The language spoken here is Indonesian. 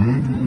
Mm-hmm.